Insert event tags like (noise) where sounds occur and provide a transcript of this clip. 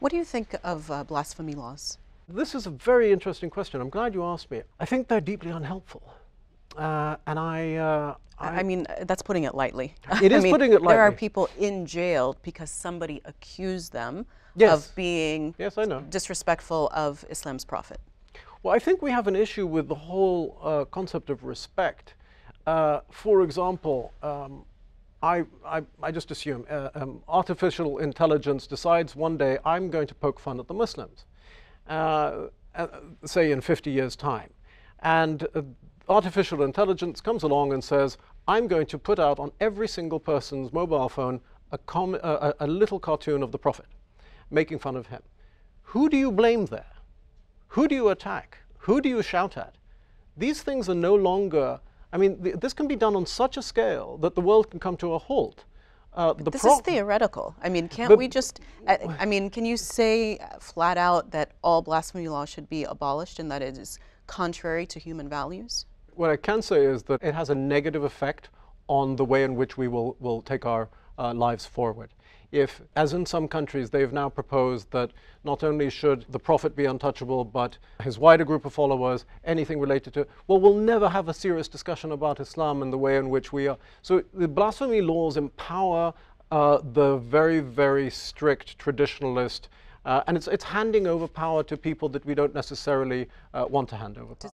What do you think of uh, blasphemy laws? This is a very interesting question. I'm glad you asked me. I think they're deeply unhelpful. Uh, and I, uh, I, I, mean, uh, that's putting it lightly. It is (laughs) I mean, putting it lightly. There are people in jail because somebody accused them yes. of being yes, I know. disrespectful of Islam's prophet. Well, I think we have an issue with the whole uh, concept of respect. Uh, for example, um, I, I, I, just assume uh, um, artificial intelligence decides one day I'm going to poke fun at the Muslims, uh, uh, say in 50 years' time. And uh, artificial intelligence comes along and says, I'm going to put out on every single person's mobile phone a, a, a little cartoon of the Prophet, making fun of him. Who do you blame there? Who do you attack? Who do you shout at? These things are no longer I mean, th this can be done on such a scale that the world can come to a halt. Uh, this is theoretical. I mean, can't we just, I, I, mean, can you say flat out that all blasphemy law should be abolished and that it is contrary to human values? What I can say is that it has a negative effect on the way in which we will, will take our uh, lives forward if, as in some countries, they've now proposed that not only should the Prophet be untouchable, but his wider group of followers, anything related to, well, we'll never have a serious discussion about Islam and the way in which we are. So the blasphemy laws empower uh, the very, very strict traditionalist, uh, and it's, it's handing over power to people that we don't necessarily uh, want to hand over power.